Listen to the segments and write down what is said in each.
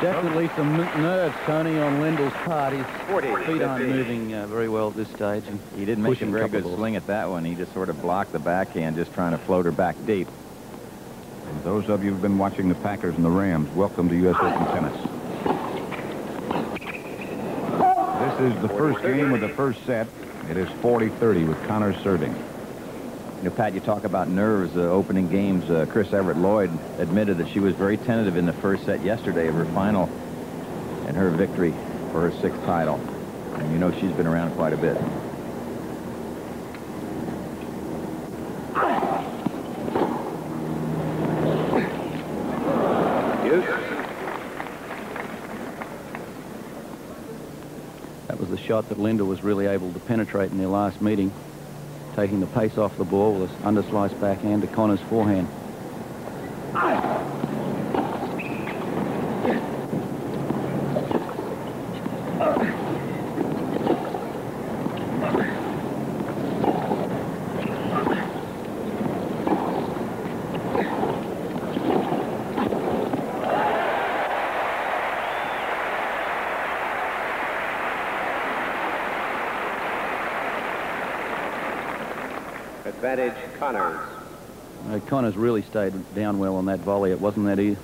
definitely some nerves, Tony, on Lendl's part. His 40, feet aren't moving uh, very well at this stage. And He didn't make a very good balls. swing at that one. He just sort of blocked the backhand, just trying to float her back deep. And those of you who've been watching the Packers and the Rams, welcome to U.S. Open Tennis. This is the first game of the first set. It is 40-30 with Connors serving. You know, Pat, you talk about nerves, uh, opening games. Uh, Chris Evert Lloyd admitted that she was very tentative in the first set yesterday of her final and her victory for her sixth title. And you know she's been around quite a bit. That was the shot that Lendl was really able to penetrate in their last meeting, taking the pace off the ball with this underslice backhand to Connor's forehand. Advantage Connors. Uh, Connors really stayed down well on that volley. It wasn't that e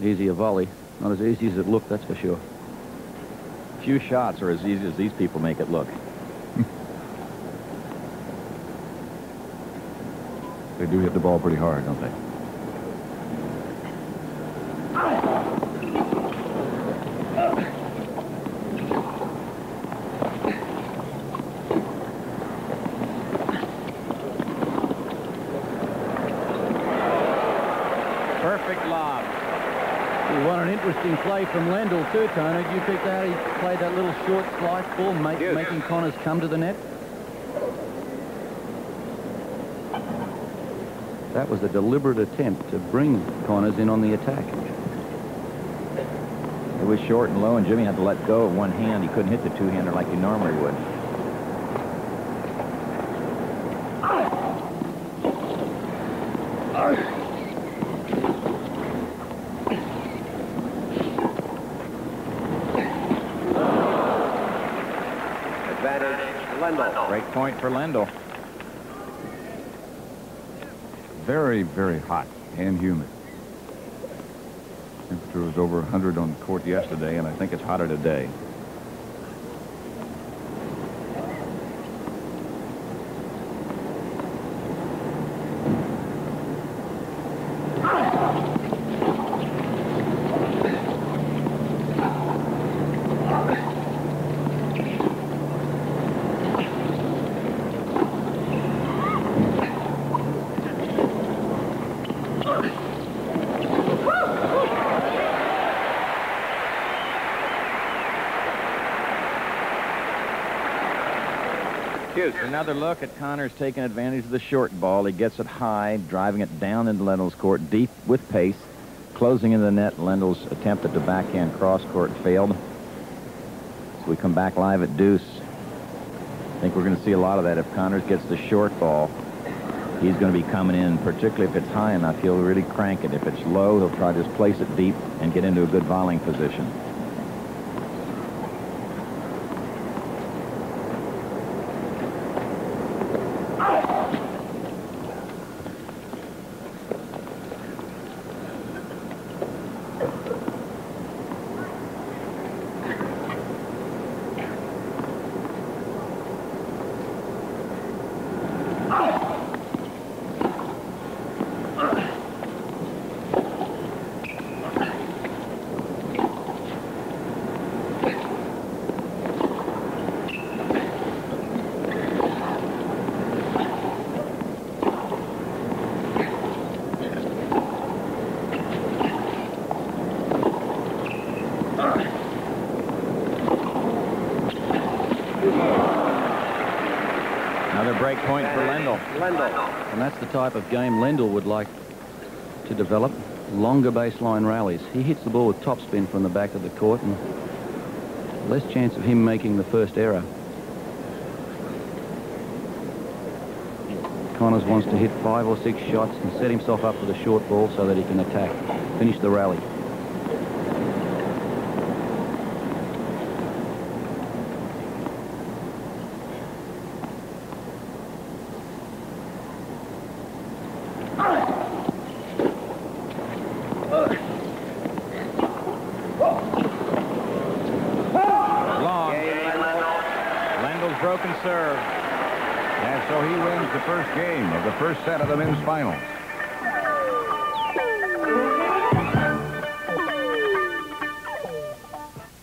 easy a volley. Not as easy as it looked, that's for sure. Few shots are as easy as these people make it look. They do hit the ball pretty hard, don't they? Perfect lob. He won an interesting play from Lendl too, Tony. Did you pick that? He played that little short slice ball, make, Yes. making Connors come to the net. That was a deliberate attempt to bring Connors in on the attack. It was short and low, and Jimmy had to let go of one hand. He couldn't hit the two-hander like he normally would. Advantage Lendl. Great point for Lendl. Very, very hot and humid. Temperature was over 100 on the court yesterday, and I think it's hotter today. Another look at Connors taking advantage of the short ball. He gets it high, driving it down into Lendl's court, deep with pace, closing in the net. Lendl's attempt at the backhand cross court failed. So we come back live at Deuce. I think we're going to see a lot of that. If Connors gets the short ball, he's going to be coming in, particularly if it's high enough, he'll really crank it. If it's low, he'll try to just place it deep and get into a good volleying position. Another break point for Lendl. Lendl. And that's the type of game Lendl would like to develop. Longer baseline rallies. He hits the ball with topspin from the back of the court and less chance of him making the first error. Connors wants to hit five or six shots and set himself up with a short ball so that he can attack, finish the rally. And so he wins the first game of the first set of the men's finals.